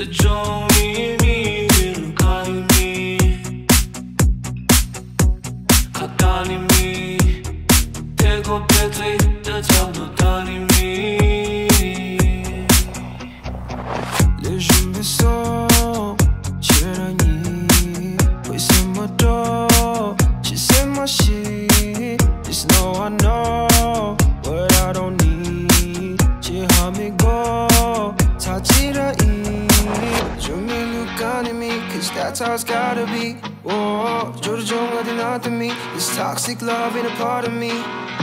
the Joni me. Kakani mi Kakani mi 되고 배도 있다 잠도 다니 mi Лежим без сон вчера не Пусть мы то часы маши Just no I know what I don't need 지함이 고 사치라 on me Cause that's how it's gotta be Whoa, 조르종 어디 nothing me This toxic love ain't a part of me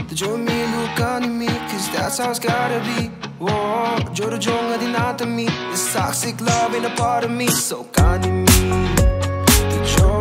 The 좀이 look on me Cause that's how it's gotta be Whoa, 조르종 어디 nothing me This toxic love ain't a part of me So 간이 me 이 좀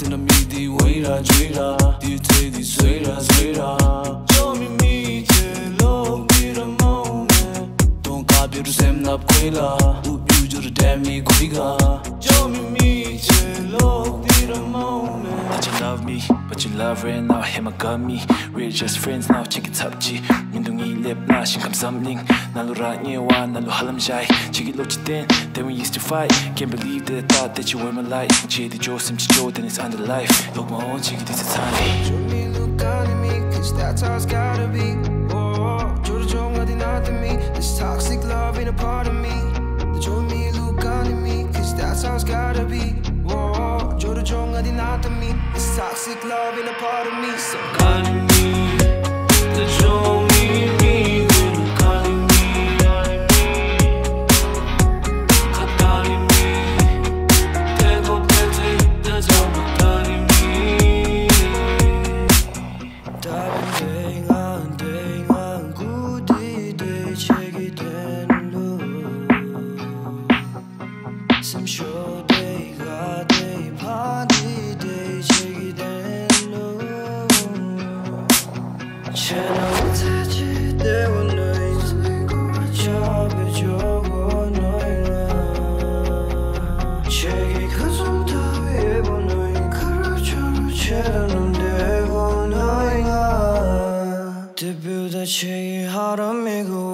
တင်မီဒီဝေးရာကြွေးရာဒီသေးဒီဆွေးရာဆွေးရာကြောမီမီချေလုံးပြီးရမောင်းမဲတွန်ကားပြရစမ်နပ်ခွေလာဥပြူဂျူဒဲမီခွေကကြောမီမီချေလုံးပြီးရမောင်း me, but you love right now 해만 got me We're just friends now 치기 탑지 민둥이 랩나 신감 something 날로 라니와 날로 할람자이 치기 놓치땐 Then we used to fight Can't believe that I thought that you were my light 지혜디 조심 지조 then it's under life 녹마온 치기 뒤에 타니 좀이 look on me Cause that's how it's gotta be Whoa, 조르종 어디 nothing me This toxic love ain't a part of me Toxic love ain't a part of me So 간 Debut da çeyi haram ego